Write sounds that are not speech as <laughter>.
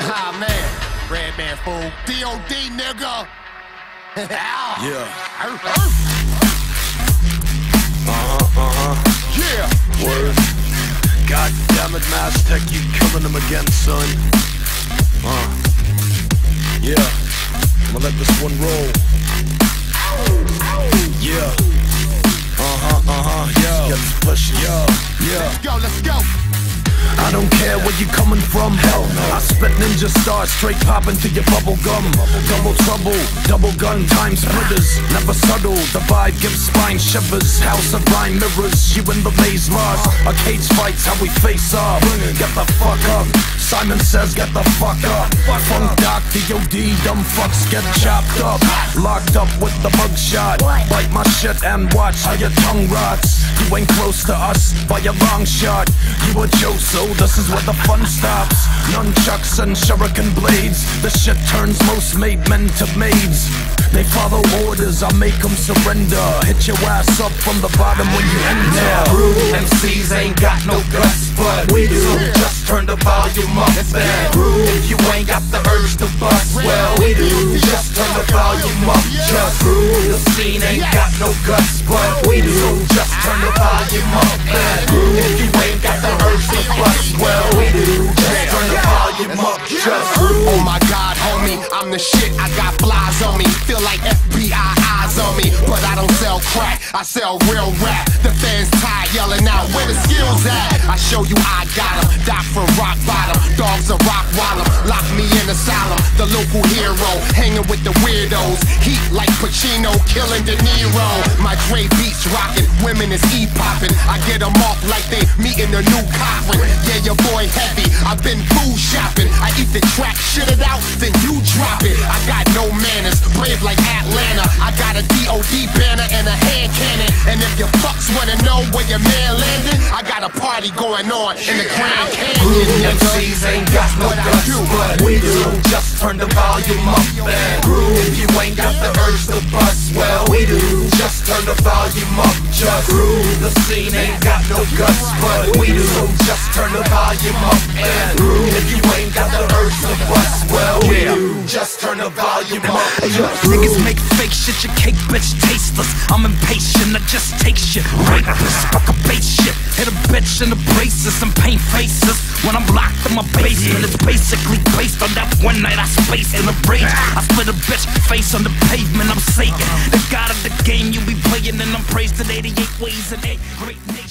Ah man, Redman fool, DOD nigga. <laughs> Yeah. Uh Uh-huh. Yeah. Word. God damn it, Mass Tech, you killing them again, son. Uh. Yeah. I'ma let this one roll. Yo. Get pushing. Yo, yeah. Let's go, let's go. I don't care where you coming from, hell no. I spit ninja stars straight popping through your bubble gum. Double trouble, double gun time splitters. Never subtle, the vibe gives spine shivers. House of rhyme mirrors, you in the maze Mars. A cage fights how we face off. Get the fuck up. Simon says get the fuck up. Funk Doc, DOD, dumb fucks get chopped up. Locked up with the mugshot. Bite my shit and watch how your tongue rots. Ain't close to us by a long shot. You a Joso, this is where the fun stops. Nunchucks and shuriken blades. The shit turns most made men to maids. They follow orders, I make them surrender. Hit your ass up from the bottom when you enter. Rude MCs ain't got no guts, but we do. Just turn the volume up. Rude if you ain't got the urge to bust, well we do. Just turn the volume up, the volume up, if you ain't got the urge to bust, well we do. Just turn the volume up, just. Oh my god, homie, I'm the shit. I got flies on me. Feel like FBI eyes on me. But I don't sell crack, I sell real rap. The fans tired yelling out, where the skills at? I show you I got got 'em. Hanging with the weirdos. Heat like Pacino, killing De Niro. My Dre beats rocking. Women is e popping. I get 'em off like they meeting a new coffin. Yeah, your boy heavy. I've been food shopping. I eat the track, shit it out, then you drop it. I got no manners, brave like Atlanta. I got a DOD banner and a hand cannon. And if your fucks wanna know where your man I got a party going on in the Grand Rude Canyon. nigga. MCs ain't got no guts, but we do. Just turn the volume up, man. Rude if you ain't got the urge to bust, well we do. Just turn the volume up, just rude. The scene ain't got no guts, but we do. Just turn the volume up, man. Rude if you ain't got the urge to bust, well we do. Just turn the volume up, Niggas make fake shit, your cake bitch tasteless. I'm impatient, I just take shit. Rapist, fuck a base shit. Hit a bitch in the braces and paint faces. When I'm locked in my basement, it's basically based on that one night I spaced in a rage. I split a bitch face on the pavement, I'm Satan. The god of the game you be playing, and I'm praised in 88 ways and 8 great nations.